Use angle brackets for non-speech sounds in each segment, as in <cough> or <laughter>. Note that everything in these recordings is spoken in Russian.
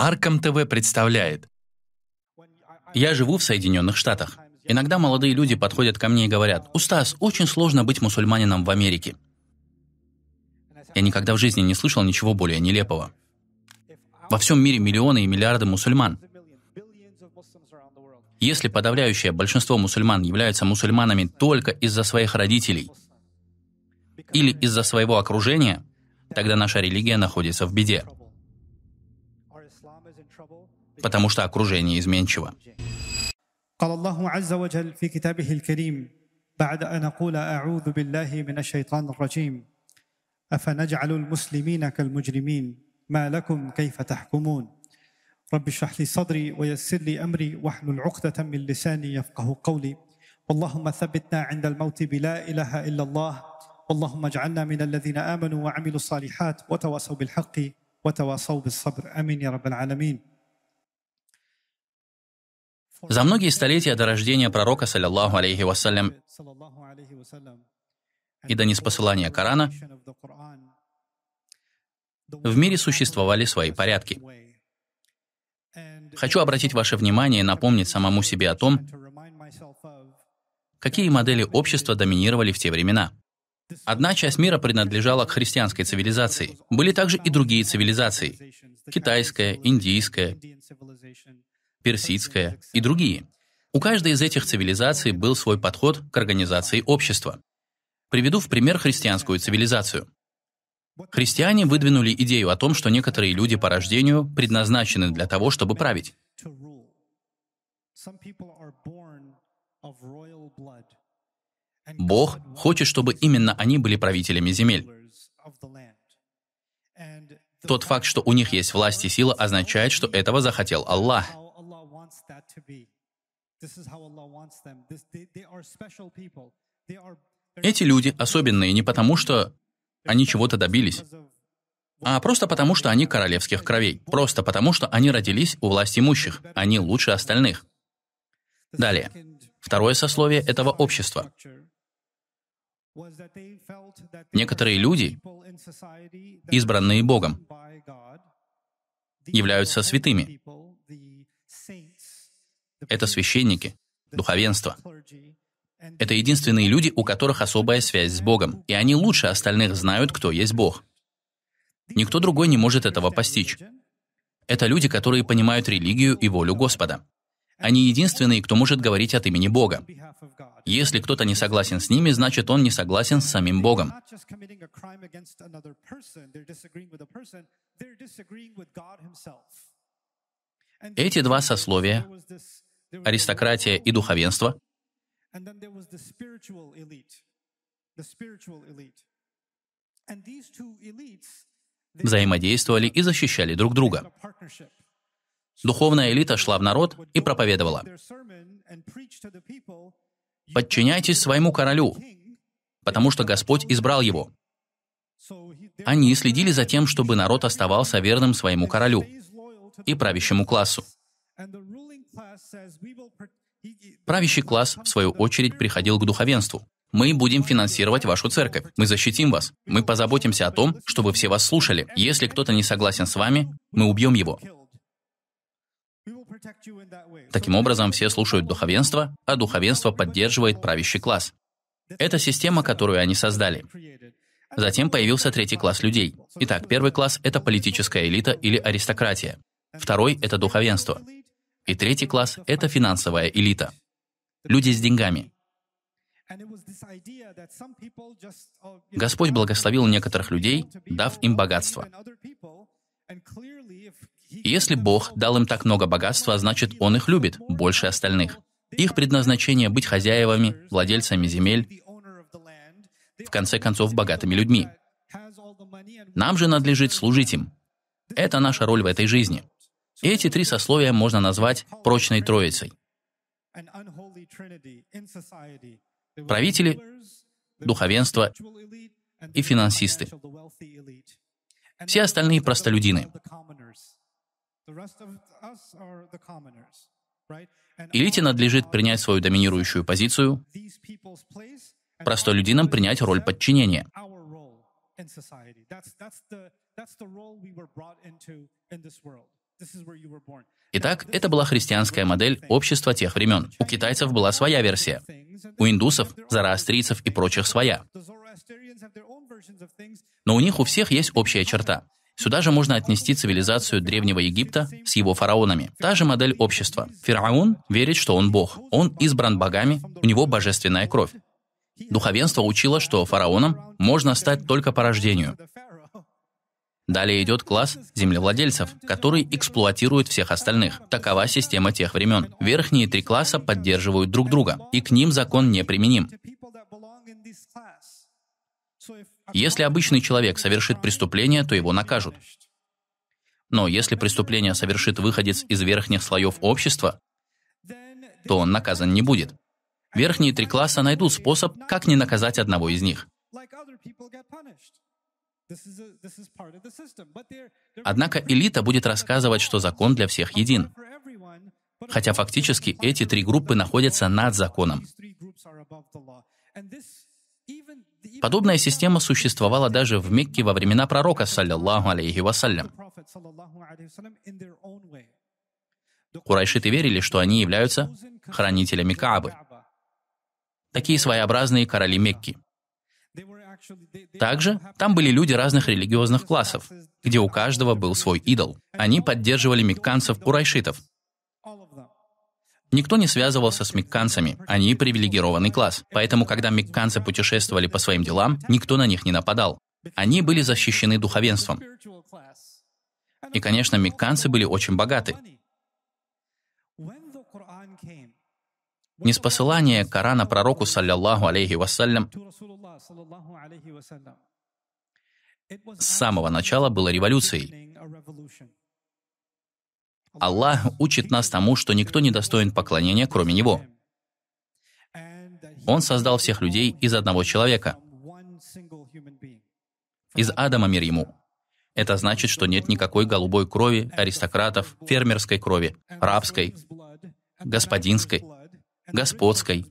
Арком ТВ представляет. Я живу в Соединенных Штатах. Иногда молодые люди подходят ко мне и говорят, «Устас, очень сложно быть мусульманином в Америке». Я никогда в жизни не слышал ничего более нелепого. Во всем мире миллионы и миллиарды мусульман. Если подавляющее большинство мусульман являются мусульманами только из-за своих родителей или из-за своего окружения, тогда наша религия находится в беде. Потому что окружение изменчиво. قال الله عز وجل في كتابه الكريم بعد ان اقول اعوذ بالله من الشيطان الرجيم افنجعل المسلمين كالمجرمين ما لكم كيف تحكمون رب اشرح لي صدري ويسر لي امري واحلل عقدة من لساني يفقه قولي اللهم ثبتنا عند الموت بلا اله الا الله اللهم اجعلنا من الذين امنوا وعملوا الصالحات وتواصوا بالحق وتواصوا بالصبر امين يا رب العالمين За многие столетия до рождения пророка, саллиллаху алейхи вассалям, и до неспосылания Корана, в мире существовали свои порядки. Хочу обратить ваше внимание и напомнить самому себе о том, какие модели общества доминировали в те времена. Одна часть мира принадлежала к христианской цивилизации. Были также и другие цивилизации – китайская, индийская, персидская и другие. У каждой из этих цивилизаций был свой подход к организации общества. Приведу в пример христианскую цивилизацию. Христиане выдвинули идею о том, что некоторые люди по рождению предназначены для того, чтобы править. Бог хочет, чтобы именно они были правителями земель. Тот факт, что у них есть власть и сила, означает, что этого захотел Аллах. Эти люди особенные не потому, что они чего-то добились, а просто потому, что они королевских кровей, просто потому, что они родились у власть имущих, они лучше остальных. Далее. Второе сословие этого общества. Некоторые люди, избранные Богом, являются святыми. Это священники, духовенство. Это единственные люди, у которых особая связь с Богом, и они лучше остальных знают, кто есть Бог. Никто другой не может этого постичь. Это люди, которые понимают религию и волю Господа. Они единственные, кто может говорить от имени Бога. Если кто-то не согласен с ними, значит, он не согласен с самим Богом. Эти два сословия, аристократия и духовенство, взаимодействовали и защищали друг друга. Духовная элита шла в народ и проповедовала. «Подчиняйтесь своему королю, потому что Господь избрал его». Они следили за тем, чтобы народ оставался верным своему королю и правящему классу. Правящий класс, в свою очередь, приходил к духовенству. Мы будем финансировать вашу церковь. Мы защитим вас. Мы позаботимся о том, чтобы все вас слушали. Если кто-то не согласен с вами, мы убьем его. Таким образом, все слушают духовенство, а духовенство поддерживает правящий класс. Это система, которую они создали. Затем появился третий класс людей. Итак, первый класс – это политическая элита или аристократия. Второй – это духовенство. И третий класс – это финансовая элита. Люди с деньгами. Господь благословил некоторых людей, дав им богатство. Если Бог дал им так много богатства, значит, Он их любит больше остальных. Их предназначение — быть хозяевами, владельцами земель, в конце концов, богатыми людьми. Нам же надлежит служить им. Это наша роль в этой жизни. Эти три сословия можно назвать прочной троицей. Правители, духовенство и финансисты. Все остальные простолюдины. Элите надлежит принять свою доминирующую позицию, простолюдинам принять роль подчинения. Итак, это была христианская модель общества тех времен. У китайцев была своя версия. У индусов, зороастрийцев и прочих своя. Но у них у всех есть общая черта. Сюда же можно отнести цивилизацию Древнего Египта с его фараонами. Та же модель общества. Фараон верит, что он бог. Он избран богами, у него божественная кровь. Духовенство учило, что фараоном можно стать только по рождению. Далее идет класс землевладельцев, который эксплуатирует всех остальных. Такова система тех времен. Верхние три класса поддерживают друг друга, и к ним закон не применим. Если обычный человек совершит преступление, то его накажут. Но если преступление совершит выходец из верхних слоев общества, то он наказан не будет. Верхние три класса найдут способ, как не наказать одного из них. Однако элита будет рассказывать, что закон для всех един. Хотя фактически эти три группы находятся над законом. Подобная система существовала даже в Мекке во времена пророка, саллиллаху алейхи вассалям. Курайшиты верили, что они являются хранителями Каабы. Такие своеобразные короли Мекки. Также там были люди разных религиозных классов, где у каждого был свой идол. Они поддерживали мекканцев-курайшитов, Никто не связывался с мекканцами, они привилегированный класс. Поэтому, когда мекканцы путешествовали по своим делам, никто на них не нападал. Они были защищены духовенством. И, конечно, мекканцы были очень богаты. Неспосылание Корана пророку, саллиллаху алейхи вассалям, с самого начала было революцией. Аллах учит нас тому, что никто не достоин поклонения, кроме Него. Он создал всех людей из одного человека, из Адама мир ему. Это значит, что нет никакой голубой крови аристократов, фермерской крови, рабской, господинской, господской,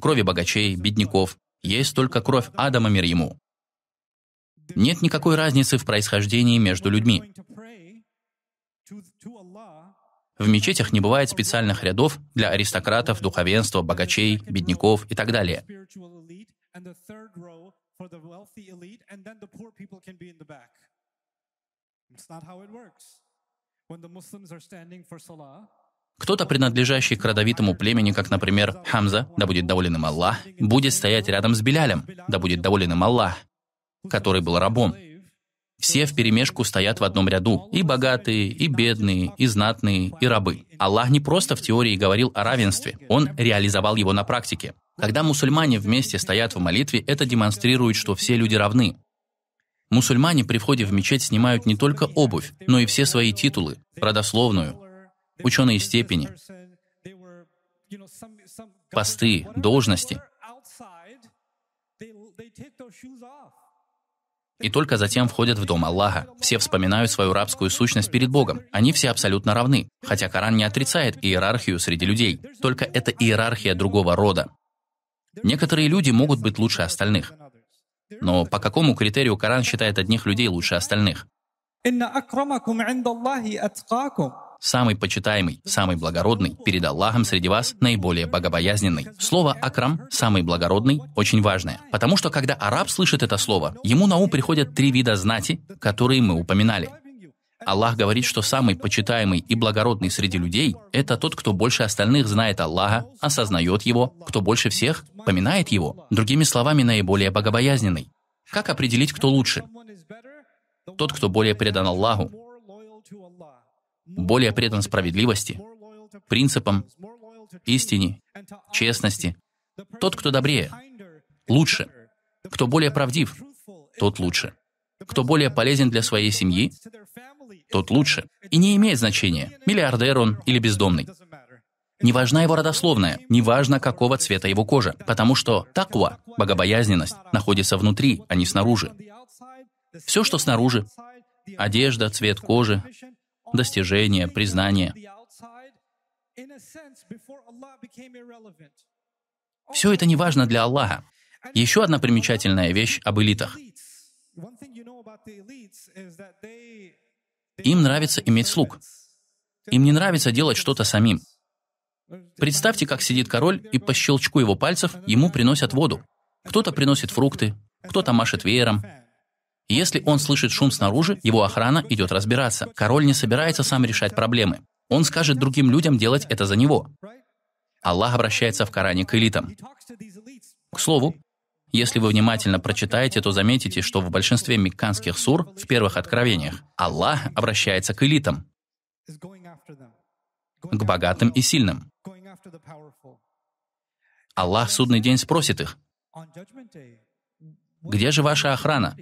крови богачей, бедняков. Есть только кровь Адама мир ему. Нет никакой разницы в происхождении между людьми. В мечетях не бывает специальных рядов для аристократов, духовенства, богачей, бедняков и так далее. Кто-то, принадлежащий к родовитому племени, как, например, Хамза, да будет доволен им Аллах, будет стоять рядом с Белялем, да будет доволен им Аллах, который был рабом. Все вперемешку стоят в одном ряду. И богатые, и бедные, и знатные, и рабы. Аллах не просто в теории говорил о равенстве, Он реализовал его на практике. Когда мусульмане вместе стоят в молитве, это демонстрирует, что все люди равны. Мусульмане при входе в мечеть снимают не только обувь, но и все свои титулы, родословную, ученые степени, посты, должности и только затем входят в дом Аллаха. Все вспоминают свою рабскую сущность перед Богом. Они все абсолютно равны. Хотя Коран не отрицает иерархию среди людей. Только это иерархия другого рода. Некоторые люди могут быть лучше остальных. Но по какому критерию Коран считает одних людей лучше остальных? Самый почитаемый, самый благородный, перед Аллахом среди вас наиболее богобоязненный. Слово «акрам», самый благородный, очень важное. Потому что когда араб слышит это слово, ему на ум приходят три вида знати, которые мы упоминали. Аллах говорит, что самый почитаемый и благородный среди людей – это тот, кто больше остальных знает Аллаха, осознает Его, кто больше всех поминает Его. Другими словами, наиболее богобоязненный. Как определить, кто лучше? Тот, кто более предан Аллаху, более предан справедливости, принципам, истине, честности. Тот, кто добрее, лучше. Кто более правдив, тот лучше. Кто более полезен для своей семьи, тот лучше. И не имеет значения, миллиардер он или бездомный. Не важна его родословная, не важно, какого цвета его кожа, потому что таква, богобоязненность, находится внутри, а не снаружи. Все, что снаружи, одежда, цвет кожи, достижения, признание. Все это не важно для Аллаха. Еще одна примечательная вещь об элитах. Им нравится иметь слуг. Им не нравится делать что-то самим. Представьте, как сидит король, и по щелчку его пальцев ему приносят воду. Кто-то приносит фрукты, кто-то машет веером. Если он слышит шум снаружи, его охрана идет разбираться. Король не собирается сам решать проблемы. Он скажет другим людям делать это за него. Аллах обращается в Коране к элитам. К слову, если вы внимательно прочитаете, то заметите, что в большинстве мекканских сур, в первых откровениях, Аллах обращается к элитам, к богатым и сильным. Аллах в судный день спросит их, где же ваша охрана?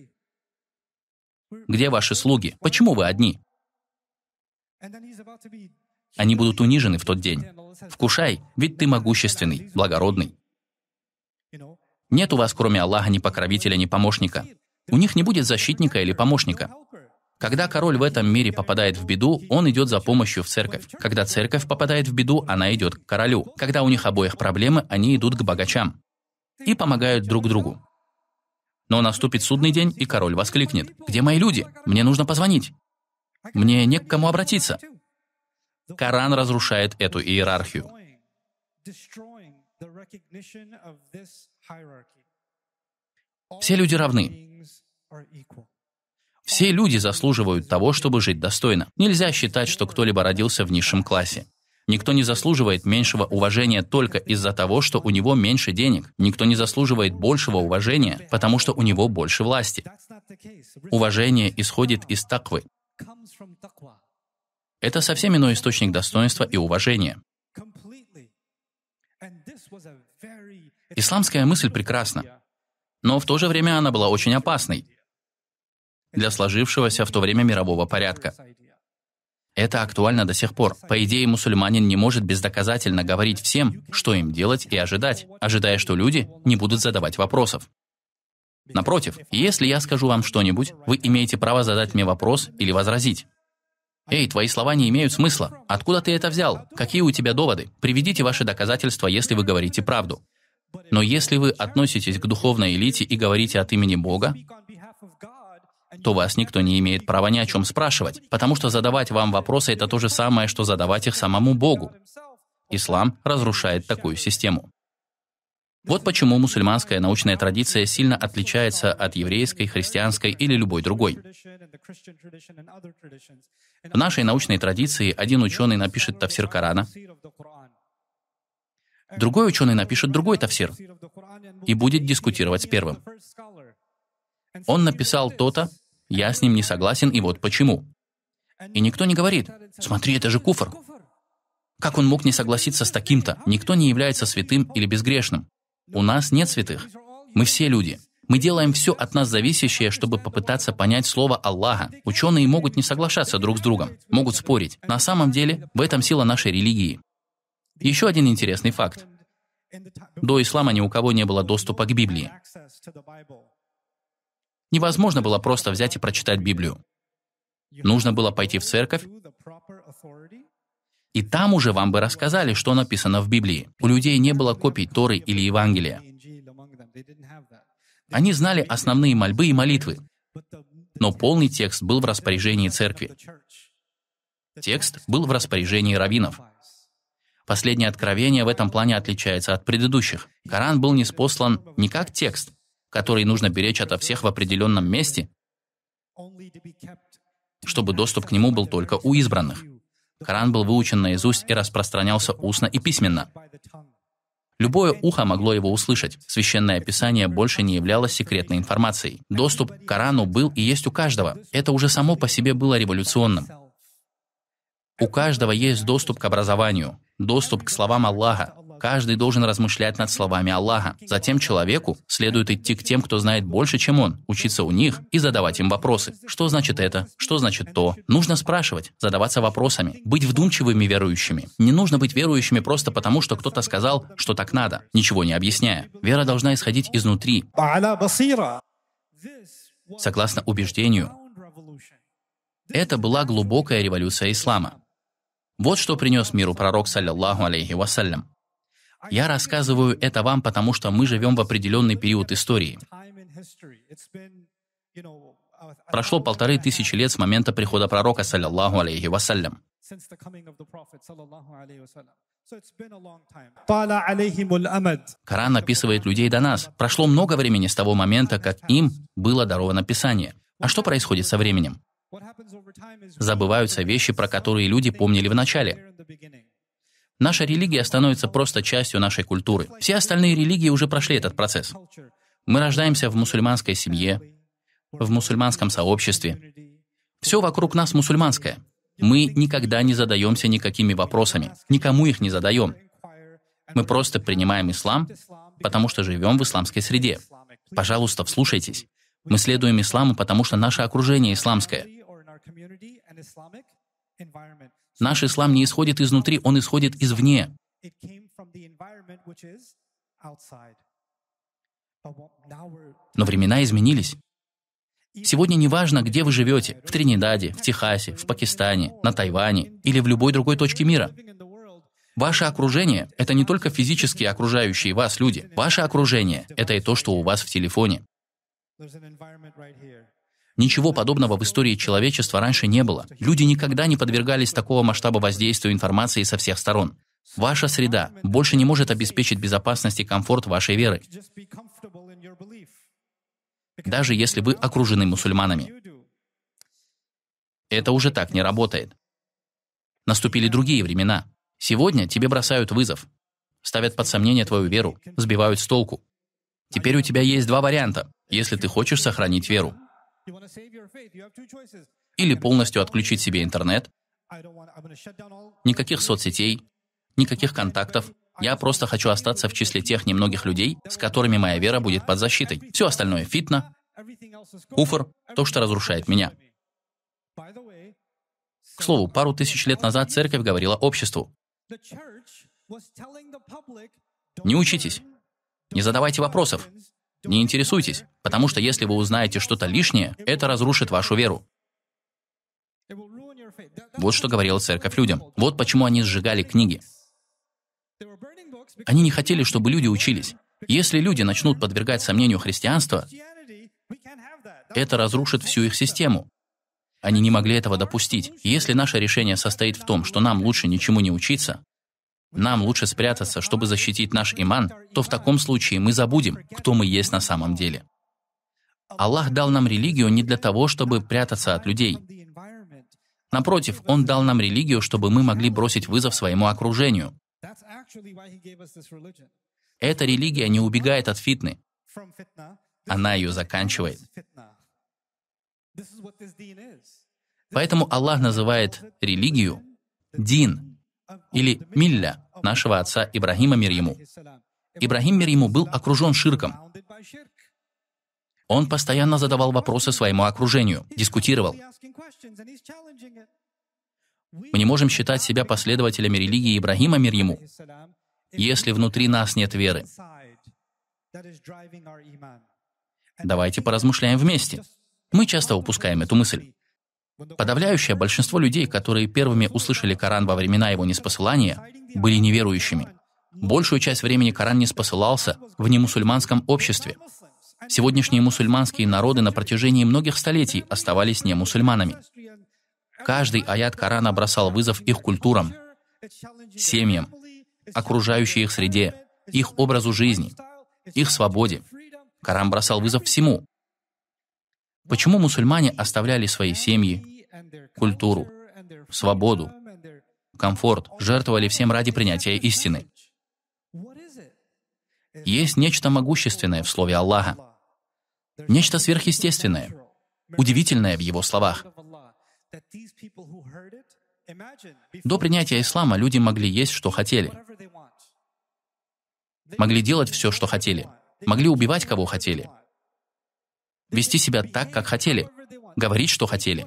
Где ваши слуги? Почему вы одни? Они будут унижены в тот день. Вкушай, ведь ты могущественный, благородный. Нет у вас, кроме Аллаха, ни покровителя, ни помощника. У них не будет защитника или помощника. Когда король в этом мире попадает в беду, он идет за помощью в церковь. Когда церковь попадает в беду, она идет к королю. Когда у них обоих проблемы, они идут к богачам. И помогают друг другу. Но наступит судный день, и король воскликнет. «Где мои люди? Мне нужно позвонить. Мне не к кому обратиться». Коран разрушает эту иерархию. Все люди равны. Все люди заслуживают того, чтобы жить достойно. Нельзя считать, что кто-либо родился в низшем классе. Никто не заслуживает меньшего уважения только из-за того, что у него меньше денег. Никто не заслуживает большего уважения, потому что у него больше власти. Уважение исходит из таквы. Это совсем иной источник достоинства и уважения. Исламская мысль прекрасна, но в то же время она была очень опасной для сложившегося в то время мирового порядка. Это актуально до сих пор. По идее, мусульманин не может бездоказательно говорить всем, что им делать и ожидать, ожидая, что люди не будут задавать вопросов. Напротив, если я скажу вам что-нибудь, вы имеете право задать мне вопрос или возразить. «Эй, твои слова не имеют смысла. Откуда ты это взял? Какие у тебя доводы? Приведите ваши доказательства, если вы говорите правду». Но если вы относитесь к духовной элите и говорите от имени Бога, то вас никто не имеет права ни о чем спрашивать, потому что задавать вам вопросы – это то же самое, что задавать их самому Богу. Ислам разрушает такую систему. Вот почему мусульманская научная традиция сильно отличается от еврейской, христианской или любой другой. В нашей научной традиции один ученый напишет тафсир Корана, другой ученый напишет другой тафсир и будет дискутировать с первым. Он написал то-то, я с ним не согласен, и вот почему. И никто не говорит, смотри, это же куфр. Как он мог не согласиться с таким-то? Никто не является святым или безгрешным. У нас нет святых. Мы все люди. Мы делаем все от нас зависящее, чтобы попытаться понять слово Аллаха. Ученые могут не соглашаться друг с другом, могут спорить. На самом деле, в этом сила нашей религии. Еще один интересный факт. До ислама ни у кого не было доступа к Библии. Невозможно было просто взять и прочитать Библию. Нужно было пойти в церковь и там уже вам бы рассказали, что написано в Библии. У людей не было копий Торы или Евангелия. Они знали основные мольбы и молитвы, но полный текст был в распоряжении церкви. Текст был в распоряжении раввинов. Последнее откровение в этом плане отличается от предыдущих. Коран был не спослан не как текст, который нужно беречь ото всех в определенном месте, чтобы доступ к нему был только у избранных. Коран был выучен наизусть и распространялся устно и письменно. Любое ухо могло его услышать. Священное Писание больше не являлось секретной информацией. Доступ к Корану был и есть у каждого. Это уже само по себе было революционным. У каждого есть доступ к образованию, доступ к словам Аллаха, Каждый должен размышлять над словами Аллаха. Затем человеку следует идти к тем, кто знает больше, чем он, учиться у них и задавать им вопросы. Что значит это? Что значит то? Нужно спрашивать, задаваться вопросами, быть вдумчивыми верующими. Не нужно быть верующими просто потому, что кто-то сказал, что так надо, ничего не объясняя. Вера должна исходить изнутри. Согласно убеждению, это была глубокая революция ислама. Вот что принес миру пророк, саллиллаху алейхи вассалям. Я рассказываю это вам, потому что мы живем в определенный период истории. Прошло полторы тысячи лет с момента прихода пророка, саллиллаху алейхи вассалям. Коран описывает людей до нас. Прошло много времени с того момента, как им было даровано Писание. А что происходит со временем? Забываются вещи, про которые люди помнили в начале. Наша религия становится просто частью нашей культуры. Все остальные религии уже прошли этот процесс. Мы рождаемся в мусульманской семье, в мусульманском сообществе. Все вокруг нас мусульманское. Мы никогда не задаемся никакими вопросами, никому их не задаем. Мы просто принимаем ислам, потому что живем в исламской среде. Пожалуйста, вслушайтесь. Мы следуем исламу, потому что наше окружение исламское. Наш ислам не исходит изнутри, он исходит извне. Но времена изменились. Сегодня не важно, где вы живете, в Тринидаде, в Техасе, в Пакистане, на Тайване или в любой другой точке мира. Ваше окружение — это не только физически окружающие вас люди. Ваше окружение — это и то, что у вас в телефоне. Ничего подобного в истории человечества раньше не было. Люди никогда не подвергались такого масштаба воздействию информации со всех сторон. Ваша среда больше не может обеспечить безопасность и комфорт вашей веры, даже если вы окружены мусульманами. Это уже так не работает. Наступили другие времена. Сегодня тебе бросают вызов, ставят под сомнение твою веру, сбивают с толку. Теперь у тебя есть два варианта, если ты хочешь сохранить веру. Или полностью отключить себе интернет, никаких соцсетей, никаких контактов. Я просто хочу остаться в числе тех немногих людей, с которыми моя вера будет под защитой. Все остальное — фитна, is куфр, то, что разрушает меня. К слову, пару тысяч лет назад церковь говорила обществу, не учитесь, не задавайте вопросов, не интересуйтесь, потому что если вы узнаете что-то лишнее, это разрушит вашу веру. Вот что говорила церковь людям. Вот почему они сжигали книги. Они не хотели, чтобы люди учились. Если люди начнут подвергать сомнению христианство, это разрушит всю их систему. Они не могли этого допустить. Если наше решение состоит в том, что нам лучше ничему не учиться, нам лучше спрятаться, чтобы защитить наш иман, то в таком случае мы забудем, кто мы есть на самом деле. Аллах дал нам религию не для того, чтобы прятаться от людей. Напротив, Он дал нам религию, чтобы мы могли бросить вызов своему окружению. Эта религия не убегает от фитны, она ее заканчивает. Поэтому Аллах называет религию дин или милля нашего отца Ибрагима мир ему. Ибрагим мир ему был окружен ширком. Он постоянно задавал вопросы своему окружению, дискутировал. Мы не можем считать себя последователями религии Ибрагима мир ему, если внутри нас нет веры. Давайте поразмышляем вместе. Мы часто упускаем эту мысль. Подавляющее большинство людей, которые первыми услышали Коран во времена его неспосылания, были неверующими. Большую часть времени Коран не спосылался в немусульманском обществе. Сегодняшние мусульманские народы на протяжении многих столетий оставались не мусульманами. Каждый аят Корана бросал вызов их культурам, семьям, окружающей их среде, их образу жизни, их свободе. Коран бросал вызов всему. Почему мусульмане оставляли свои семьи, культуру, свободу, комфорт, жертвовали всем ради принятия истины? Есть нечто могущественное в слове Аллаха, нечто сверхъестественное, удивительное в его словах. До принятия ислама люди могли есть, что хотели, могли делать все, что хотели, могли убивать, кого хотели, вести себя так, как хотели, говорить, что хотели.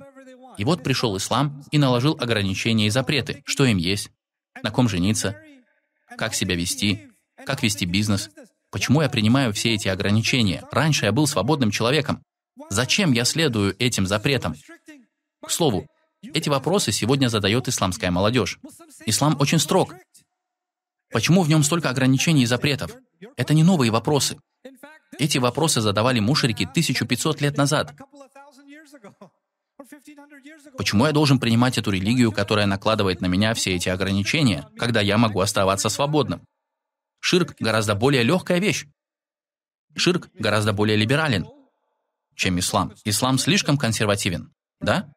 И вот пришел ислам и наложил ограничения и запреты, что им есть, на ком жениться, как себя вести, как вести бизнес. Почему я принимаю все эти ограничения? Раньше я был свободным человеком. Зачем я следую этим запретам? К слову, эти вопросы сегодня задает исламская молодежь. Ислам очень строг. Почему в нем столько ограничений и запретов? Это не новые вопросы. Эти вопросы задавали мушрики 1500 лет назад. Почему я должен принимать эту религию, которая накладывает на меня все эти ограничения, когда я могу оставаться свободным? Ширк гораздо более легкая вещь. Ширк гораздо более либерален, чем ислам. Ислам слишком консервативен, да?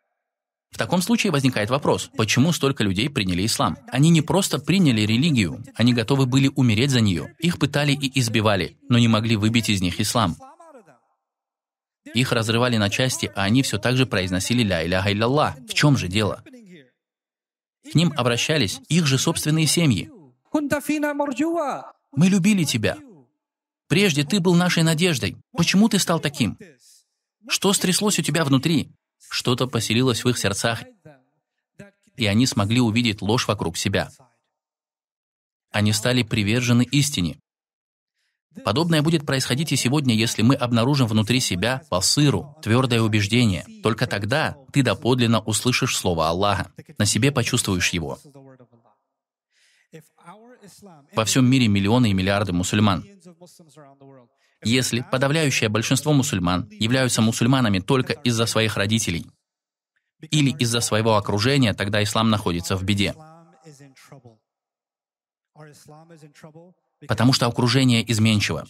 В таком случае возникает вопрос, почему столько людей приняли ислам? Они не просто приняли религию, они готовы были умереть за нее. Их пытали и избивали, но не могли выбить из них ислам. Их разрывали на части, а они все так же произносили «Ля иляха илlallah». В чем же дело? К ним обращались их же собственные семьи. «Мы любили тебя. Прежде ты был нашей надеждой. Почему ты стал таким? Что стряслось у тебя внутри? Что-то поселилось в их сердцах, и они смогли увидеть ложь вокруг себя. Они стали привержены истине. Подобное будет происходить и сегодня, если мы обнаружим внутри себя посыру, твердое убеждение. Только тогда ты доподлинно услышишь слово Аллаха, на себе почувствуешь его. Во всем мире миллионы и миллиарды мусульман. Если подавляющее большинство мусульман являются мусульманами только из-за своих родителей или из-за своего окружения, тогда ислам находится в беде. Потому что окружение изменчиво.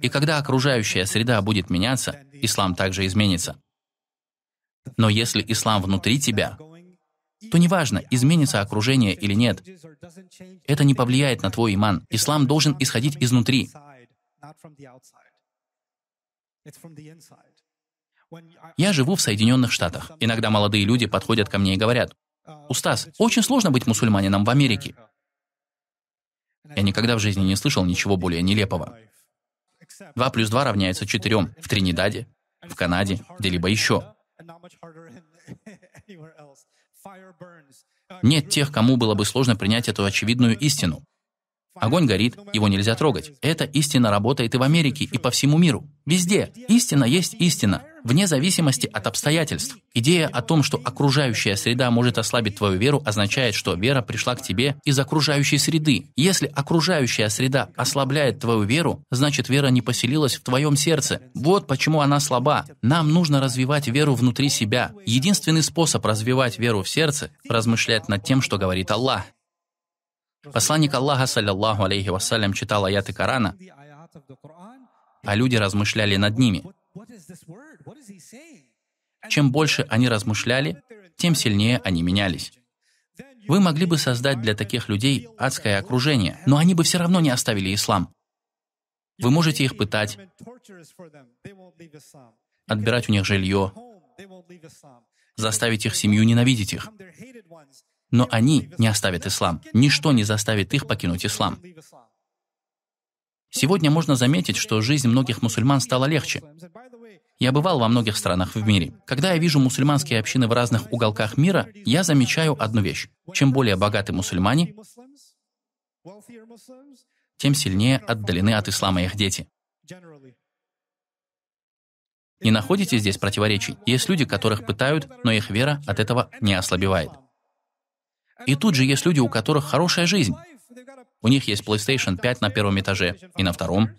И когда окружающая среда будет меняться, ислам также изменится. Но если ислам внутри тебя, то неважно, изменится окружение или нет, это не повлияет на твой иман. Ислам должен исходить изнутри. Я живу в Соединенных Штатах. Иногда молодые люди подходят ко мне и говорят, «Устас, очень сложно быть мусульманином в Америке». Я никогда в жизни не слышал ничего более нелепого. Два плюс два равняется четырем в Тринидаде, в Канаде, где-либо еще. <laughs> Нет тех, кому было бы сложно принять эту очевидную истину. Огонь горит, его нельзя трогать. Эта истина работает и в Америке, и по всему миру. Везде. Истина есть истина, вне зависимости от обстоятельств. Идея о том, что окружающая среда может ослабить твою веру, означает, что вера пришла к тебе из окружающей среды. Если окружающая среда ослабляет твою веру, значит вера не поселилась в твоем сердце. Вот почему она слаба. Нам нужно развивать веру внутри себя. Единственный способ развивать веру в сердце – размышлять над тем, что говорит Аллах. Посланник Аллаха, саллиллаху алейхи вассалям, читал аяты Корана, а люди размышляли над ними. Чем больше они размышляли, тем сильнее они менялись. Вы могли бы создать для таких людей адское окружение, но они бы все равно не оставили ислам. Вы можете их пытать, отбирать у них жилье, заставить их семью ненавидеть их. Но они не оставят ислам. Ничто не заставит их покинуть ислам. Сегодня можно заметить, что жизнь многих мусульман стала легче. Я бывал во многих странах в мире. Когда я вижу мусульманские общины в разных уголках мира, я замечаю одну вещь. Чем более богаты мусульмане, тем сильнее отдалены от ислама их дети. Не находите здесь противоречий? Есть люди, которых пытают, но их вера от этого не ослабевает. И тут же есть люди, у которых хорошая жизнь. У них есть PlayStation 5 на первом этаже и на втором.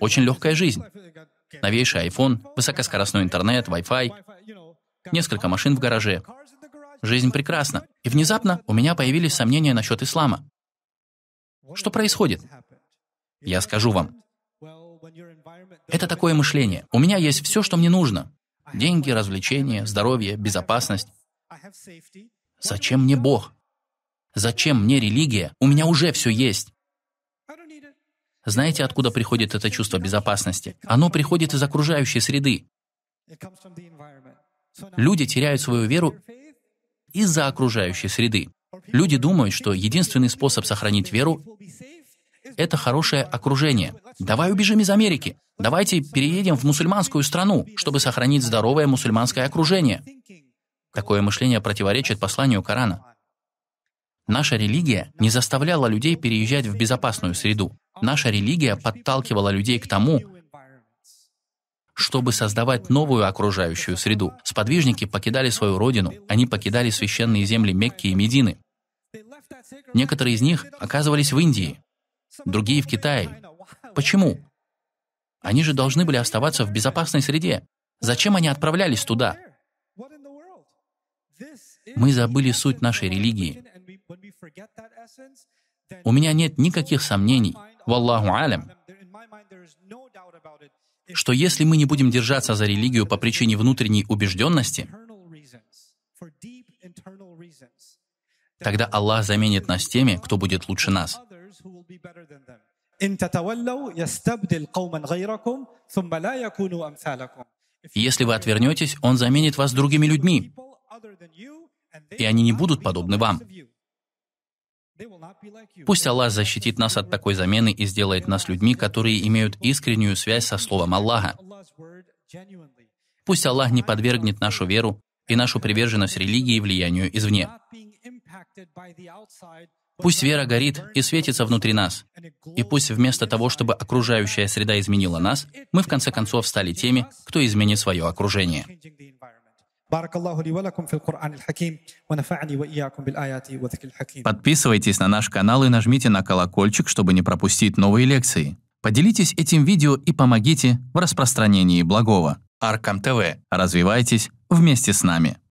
Очень легкая жизнь. Новейший iPhone, высокоскоростной интернет, Wi-Fi, несколько машин в гараже. Жизнь прекрасна. И внезапно у меня появились сомнения насчет ислама. Что происходит? Я скажу вам. Это такое мышление. У меня есть все, что мне нужно. Деньги, развлечения, здоровье, безопасность. Зачем мне Бог? Зачем мне религия? У меня уже все есть. Знаете, откуда приходит это чувство безопасности? Оно приходит из окружающей среды. Люди теряют свою веру из-за окружающей среды. Люди думают, что единственный способ сохранить веру – это хорошее окружение. Давай убежим из Америки. Давайте переедем в мусульманскую страну, чтобы сохранить здоровое мусульманское окружение. Такое мышление противоречит посланию Корана. Наша религия не заставляла людей переезжать в безопасную среду. Наша религия подталкивала людей к тому, чтобы создавать новую окружающую среду. Сподвижники покидали свою родину, они покидали священные земли Мекки и Медины. Некоторые из них оказывались в Индии, другие в Китае. Почему? Они же должны были оставаться в безопасной среде. Зачем они отправлялись туда? Мы забыли суть нашей религии. У меня нет никаких сомнений, валлаху алям, что если мы не будем держаться за религию по причине внутренней убежденности, тогда Аллах заменит нас теми, кто будет лучше нас. Если вы отвернетесь, Он заменит вас другими людьми, и они не будут подобны вам. Пусть Аллах защитит нас от такой замены и сделает нас людьми, которые имеют искреннюю связь со Словом Аллаха. Пусть Аллах не подвергнет нашу веру и нашу приверженность религии влиянию извне. Пусть вера горит и светится внутри нас. И пусть вместо того, чтобы окружающая среда изменила нас, мы в конце концов стали теми, кто изменит свое окружение. Подписывайтесь на наш канал и нажмите на колокольчик, чтобы не пропустить новые лекции. Поделитесь этим видео и помогите в распространении благого. Аркам ТВ. Развивайтесь вместе с нами.